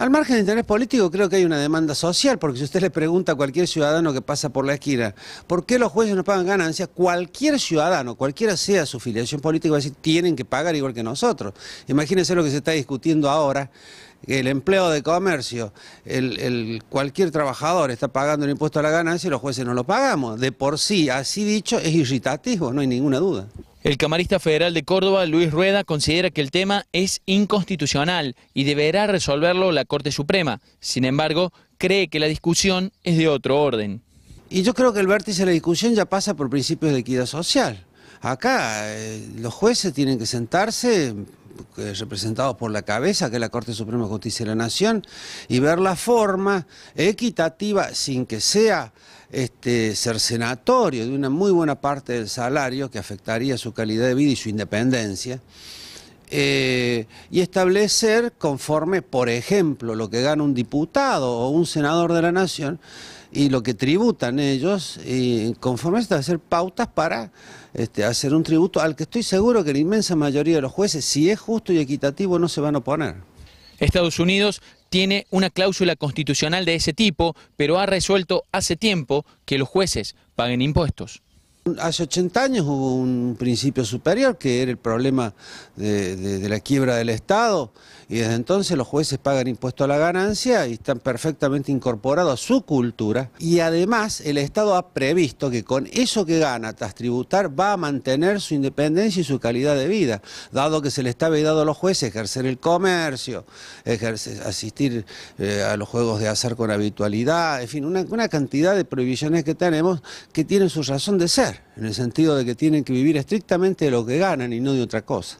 Al margen de interés político, creo que hay una demanda social, porque si usted le pregunta a cualquier ciudadano que pasa por la esquina, ¿por qué los jueces no pagan ganancias? Cualquier ciudadano, cualquiera sea su filiación política, va a decir, tienen que pagar igual que nosotros. Imagínense lo que se está discutiendo ahora, el empleo de comercio, el, cualquier trabajador está pagando el impuesto a la ganancia y los jueces no lo pagamos. De por sí, así dicho, es irritativo, no hay ninguna duda. El camarista federal de Córdoba, Luis Rueda, considera que el tema es inconstitucional y deberá resolverlo la Corte Suprema. Sin embargo, cree que la discusión es de otro orden. Y yo creo que el vértice de la discusión ya pasa por principios de equidad social. Acá eh, los jueces tienen que sentarse representados por la cabeza, que es la Corte Suprema de Justicia de la Nación, y ver la forma equitativa, sin que sea este, cercenatorio de una muy buena parte del salario, que afectaría su calidad de vida y su independencia, eh, y establecer conforme, por ejemplo, lo que gana un diputado o un senador de la Nación, y lo que tributan ellos, y conforme a establecer pautas para este, hacer un tributo al que estoy seguro que la inmensa mayoría de los jueces, si es justo y equitativo, no se van a oponer. Estados Unidos tiene una cláusula constitucional de ese tipo, pero ha resuelto hace tiempo que los jueces paguen impuestos. Hace 80 años hubo un principio superior que era el problema de, la quiebra del Estado y desde entonces los jueces pagan impuesto a la ganancia y están perfectamente incorporados a su cultura y además el Estado ha previsto que con eso que gana tras tributar va a mantener su independencia y su calidad de vida, dado que se le está vedado a los jueces ejercer el comercio, ejercer, asistir eh, a los juegos de azar con habitualidad, en fin, una cantidad de prohibiciones que tenemos que tienen su razón de ser en el sentido de que tienen que vivir estrictamente de lo que ganan y no de otra cosa.